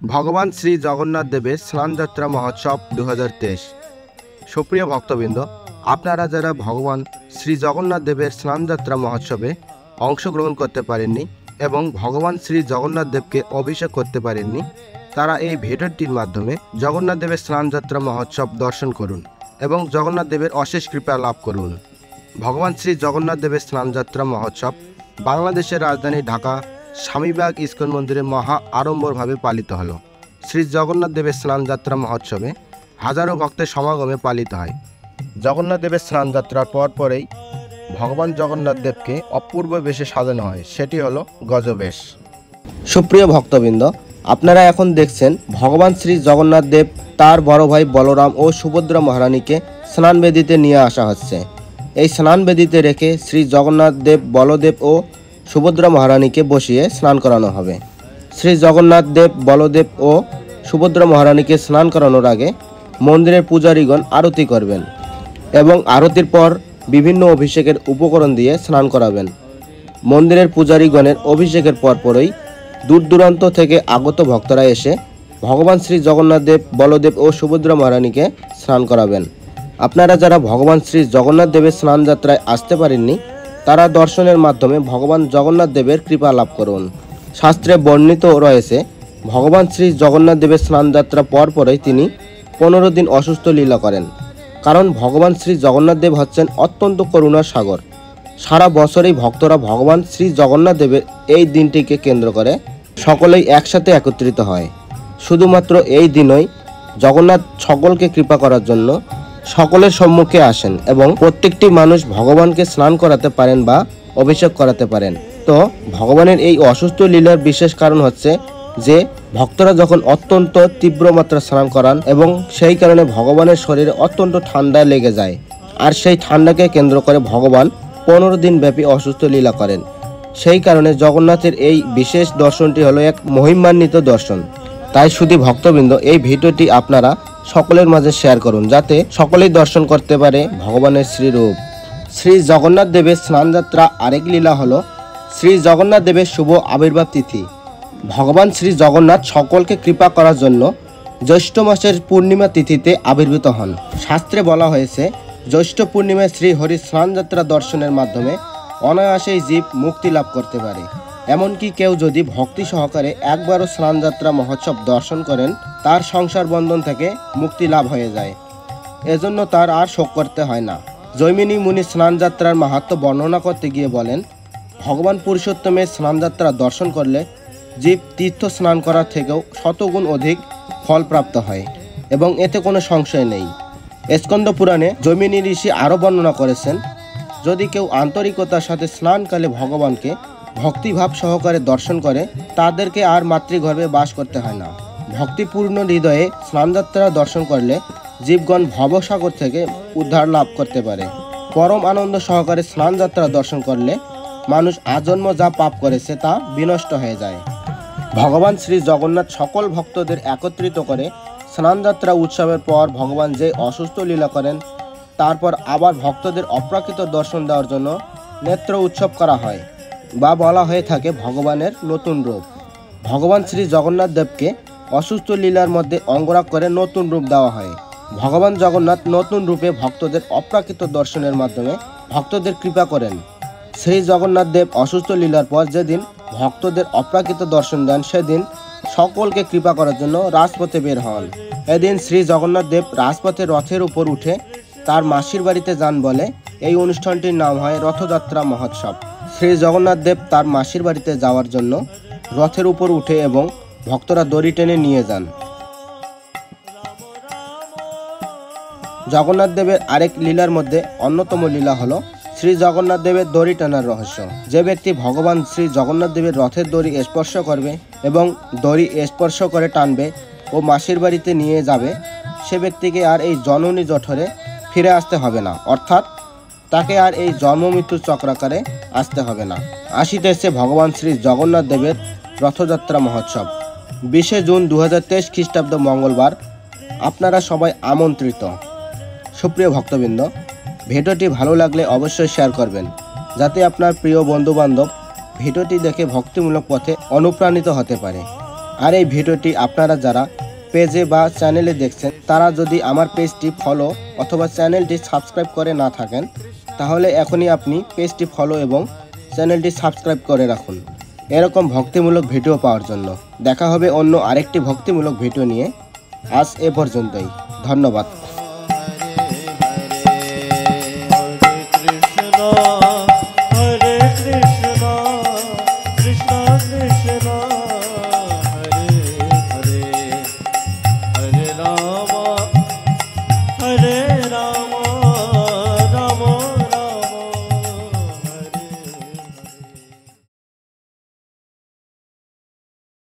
ভগবান শ্রী জগন্নাথ দেবের স্নানযাত্রা মহোৎসব দু হাজার তেইশ। সুপ্রিয় ভক্তবৃন্দ, আপনারা যারা ভগবান শ্রী জগন্নাথ দেবের স্নানযাত্রা মহোৎসবে অংশগ্রহণ করতে পারেননি এবং ভগবান শ্রী জগন্নাথ দেবকে অভিষেক করতে পারেননি, তারা এই ভিডিওটির মাধ্যমে জগন্নাথ দেবের স্নানযাত্রা মহোৎসব দর্শন করুন এবং জগন্নাথ দেবের অশেষ কৃপা লাভ করুন। ভগবান শ্রী জগন্নাথ দেবের স্নানযাত্রা মহোৎসব বাংলাদেশের রাজধানী ঢাকা স্বামীবাগ ইস্কন মন্দিরে মহা আড়ম্বরভাবে পালিত হলো। শ্রী জগন্নাথ দেবের স্নানযাত্রা মহোৎসবে হাজারো ভক্তের সমাগমে পালিত হয়। জগন্নাথ দেবের স্নানযাত্রার পর পরেই ভগবান জগন্নাথ দেবকে অপূর্ব বেশে সাজানো হয়, সেটি হলো গজবেশ। সুপ্রিয় ভক্তবৃন্দ, আপনারা এখন দেখছেন ভগবান শ্রী জগন্নাথ দেব, তার বড় ভাই বলরাম ও সুভদ্রা মহারানীকে স্নানবেদিতে নিয়ে আসা হচ্ছে। এই স্নানবেদিতে রেখে শ্রী জগন্নাথ দেব, বলদেব ও সুভদ্রা মহারানীকে বসিয়ে স্নান করানো হবে। শ্রী জগন্নাথ দেব, বলদেব ও সুভদ্রা মহারানীকে স্নান করানোর আগে মন্দিরের পূজারীগণ আরতি করবেন এবং আরতির পর বিভিন্ন অভিষেকের উপকরণ দিয়ে স্নান করাবেন। মন্দিরের পূজারীগণের অভিষেকের পরপরই দূর দূরান্ত থেকে আগত ভক্তরা এসে ভগবান শ্রী জগন্নাথ দেব, বলদেব ও সুভদ্রা মহারানীকে স্নান করাবেন। আপনারা যারা ভগবান শ্রী জগন্নাথ দেবের স্নান যাত্রায় আসতে পারেননি তারা দর্শনের মাধ্যমে ভগবান জগন্নাথ দেবের কৃপা লাভ করুন। শাস্ত্রে বর্ণিত রয়েছে, ভগবান শ্রী জগন্নাথ দেবের স্নান যাত্রা পর পরেই তিনি পনেরো দিন অসুস্থ লীলা করেন। কারণ ভগবান শ্রী জগন্নাথ দেব হচ্ছেন অত্যন্ত করুণার সাগর। সারা বছরেই ভক্তরা ভগবান শ্রী জগন্নাথ দেবের এই দিনটিকে কেন্দ্র করে সকলেই একসাথে একত্রিত হয়। শুধুমাত্র এই দিনই জগন্নাথ সকলকে কৃপা করার জন্য সকলের সম্মুখে আসেন এবং প্রত্যেকটি মানুষ ভগবানকে স্নান করাতে পারেন বা অভিষেক করাতে পারেন। তো ভগবানের এই অসুস্থ লীলার বিশেষ কারণ হচ্ছে যে ভক্তরা যখন অত্যন্ত তীব্র মাত্রা স্নান করান এবং সেই কারণে ভগবানের শরীরে অত্যন্ত ঠান্ডা লেগে যায়। আর সেই ঠান্ডাকে কেন্দ্র করে ভগবান পনেরো দিন ব্যাপী অসুস্থ লীলা করেন। সেই কারণে জগন্নাথের এই বিশেষ দর্শনটি হলো এক মহিমান্বিত দর্শন। তাই শুধু ভক্তবৃন্দ, এই ভিডিওটি আপনারা সকলের মাঝে শেয়ার করুন, যাতে সকলেই দর্শন করতে পারে ভগবানের শ্রীরূপ। শ্রী জগন্নাথ দেবের স্নানযাত্রা আরেক লীলা হলো শ্রী জগন্নাথ দেবের শুভ আবির্ভাব তিথি। ভগবান শ্রী জগন্নাথ সকলকে কৃপা করার জন্য জ্যৈষ্ঠ মাসের পূর্ণিমা তিথিতে আবির্ভূত হন। শাস্ত্রে বলা হয়েছে, জ্যৈষ্ঠ পূর্ণিমায় শ্রী হরি স্নানযাত্রা দর্শনের মাধ্যমে অনায়াসেই জীব মুক্তি লাভ করতে পারে। এমনকি কেউ যদি ভক্তি সহকারে একবারও স্নানযাত্রা মহোৎসব দর্শন করেন, তার সংসার বন্ধন থেকে মুক্তি লাভ হয়ে যায়। এজন্য তার আর শোক করতে হয় না। জৈমিনী মুনি স্নানযাত্রার মাহাত্ম বর্ণনা করতে গিয়ে বলেন, ভগবান পুরুষোত্তমের স্নানযাত্রা দর্শন করলে জীব তীর্থ স্নান করার থেকেও শতগুণ অধিক ফল প্রাপ্ত হয় এবং এতে কোনো সংশয় নেই। স্কন্দ পুরাণে জৈমিনী ঋষি আরও বর্ণনা করেছেন, যদি কেউ আন্তরিকতার সাথে স্নানকালে ভগবানকে ভক্তিভাব সহকারে দর্শন করে, তাদেরকে আর মাতৃগর্ভে বাস করতে হয় না। ভক্তিপূর্ণ হৃদয়ে স্নানযাত্রা দর্শন করলে জীবগণ ভবসাগর থেকে উদ্ধার লাভ করতে পারে। পরম আনন্দ সহকারে স্নানযাত্রা দর্শন করলে মানুষ আজন্ম যা পাপ করেছে তা বিনষ্ট হয়ে যায়। ভগবান শ্রী জগন্নাথ সকল ভক্তদের একত্রিত করে স্নানযাত্রা উৎসবের পর ভগবান যে অসুস্থ লীলা করেন, তারপর আবার ভক্তদের অপ্রাকৃত দর্শন দেওয়ার জন্য নেত্র উৎসব করা হয়। বা বলা হয়ে থাকে ভগবানের নতুন রূপ। ভগবান শ্রী জগন্নাথ দেবকে অসুস্থ লীলার মধ্যে অঙ্গরাগ করে নতুন রূপ দেওয়া হয়। ভগবান জগন্নাথ নতুন রূপে ভক্তদের অপ্রাকৃত দর্শনের মাধ্যমে ভক্তদের কৃপা করেন। শ্রী জগন্নাথ দেব অসুস্থ লীলার পর যেদিন ভক্তদের অপ্রাকৃত দর্শন দেন, সেদিন সকলকে কৃপা করার জন্য রাজপথে বের হন। এদিন শ্রী জগন্নাথ দেব রাজপথে রথের উপর উঠে তার মাসির বাড়িতে যান বলে এই অনুষ্ঠানটির নাম হয় রথযাত্রা মহোৎসব। শ্রী জগন্নাথ দেব তার মাসির বাড়িতে যাওয়ার জন্য রথের উপর উঠে এবং ভক্তরা দড়ি টেনে নিয়ে যান। জগন্নাথ দেবের আরেক লীলার মধ্যে অন্যতম লীলা হলো শ্রী জগন্নাথ দেবের দড়ি টানার রহস্য। যে ব্যক্তি ভগবান শ্রী জগন্নাথ দেবের রথের দড়ি স্পর্শ করবে এবং দড়ি স্পর্শ করে টানবে ও মাসির বাড়িতে নিয়ে যাবে, সে ব্যক্তিকে আর এই জননী জঠরে ফিরে আসতে হবে না। অর্থাৎ তাকে আর এই জন্ম মৃত্যুর চক্রাকারে আসতে হবে না। আসিতেছে ভগবান শ্রী জগন্নাথ দেবের রথযাত্রা মহোৎসব। বিশে জুন দু হাজার তেইশ খ্রিস্টাব্দ মঙ্গলবার। আপনারা সবাই আমন্ত্রিত। সুপ্রিয় ভক্তবৃন্দ, ভিডিওটি ভালো লাগলে অবশ্যই শেয়ার করবেন, যাতে আপনার প্রিয় বন্ধুবান্ধব ভিডিওটি দেখে ভক্তিমূলক পথে অনুপ্রাণিত হতে পারে। আর এই ভিডিওটি আপনারা যারা পেজে বা চ্যানেলে দেখছেন, তারা যদি আমার পেজটি ফলো অথবা চ্যানেলটি সাবস্ক্রাইব করে না থাকেন তাহলে এখনই আপনি পেজটি ফলো এবং চ্যানেলটি সাবস্ক্রাইব করে রাখুন। এরকম ভক্তিমূলক ভিডিও পাওয়ার জন্য। দেখা হবে অন্য আরেকটি ভক্তিমূলক ভিডিও নিয়ে। আজ এ পর্যন্তই। ধন্যবাদ।